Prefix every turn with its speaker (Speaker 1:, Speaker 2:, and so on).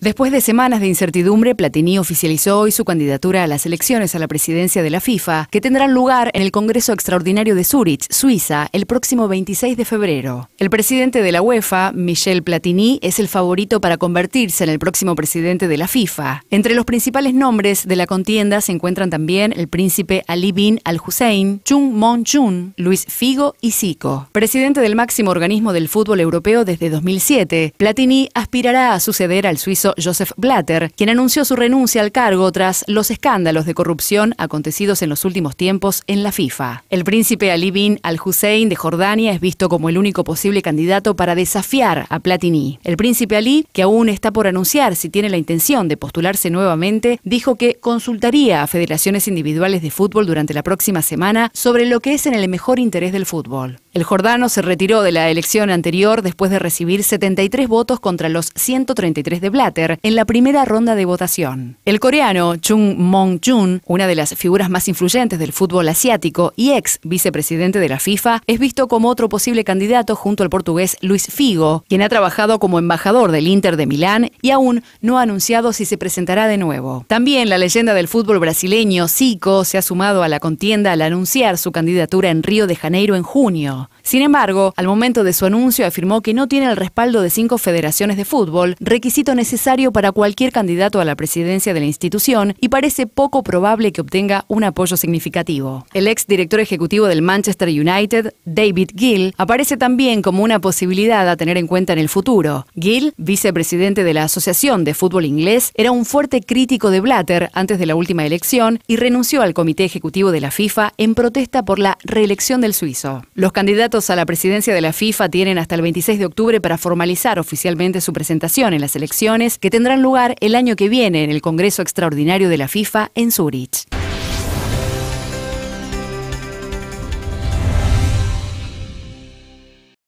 Speaker 1: Después de semanas de incertidumbre, Platini oficializó hoy su candidatura a las elecciones a la presidencia de la FIFA, que tendrán lugar en el Congreso Extraordinario de Zurich, Suiza, el próximo 26 de febrero. El presidente de la UEFA, Michel Platini, es el favorito para convertirse en el próximo presidente de la FIFA. Entre los principales nombres de la contienda se encuentran también el príncipe Ali bin al-Hussein, Chung Mon-chun, Luis Figo y Zico. Presidente del máximo organismo del fútbol europeo desde 2007, Platini aspirará a suceder al suizo Joseph Blatter, quien anunció su renuncia al cargo tras los escándalos de corrupción acontecidos en los últimos tiempos en la FIFA. El príncipe Ali bin al-Hussein de Jordania es visto como el único posible candidato para desafiar a Platini. El príncipe Ali, que aún está por anunciar si tiene la intención de postularse nuevamente, dijo que consultaría a federaciones individuales de fútbol durante la próxima semana sobre lo que es en el mejor interés del fútbol. El jordano se retiró de la elección anterior después de recibir 73 votos contra los 133 de Blatter en la primera ronda de votación. El coreano Chung Mong-chun, una de las figuras más influyentes del fútbol asiático y ex vicepresidente de la FIFA, es visto como otro posible candidato junto al portugués Luis Figo, quien ha trabajado como embajador del Inter de Milán y aún no ha anunciado si se presentará de nuevo. También la leyenda del fútbol brasileño Zico se ha sumado a la contienda al anunciar su candidatura en Río de Janeiro en junio. Sin embargo, al momento de su anuncio afirmó que no tiene el respaldo de cinco federaciones de fútbol, requisito necesario para cualquier candidato a la presidencia de la institución, y parece poco probable que obtenga un apoyo significativo. El ex director ejecutivo del Manchester United, David Gill, aparece también como una posibilidad a tener en cuenta en el futuro. Gill, vicepresidente de la Asociación de Fútbol Inglés, era un fuerte crítico de Blatter antes de la última elección y renunció al comité ejecutivo de la FIFA en protesta por la reelección del suizo. Los candidatos a la presidencia de la FIFA tienen hasta el 26 de octubre para formalizar oficialmente su presentación en las elecciones que tendrán lugar el año que viene en el Congreso Extraordinario de la FIFA en Zurich.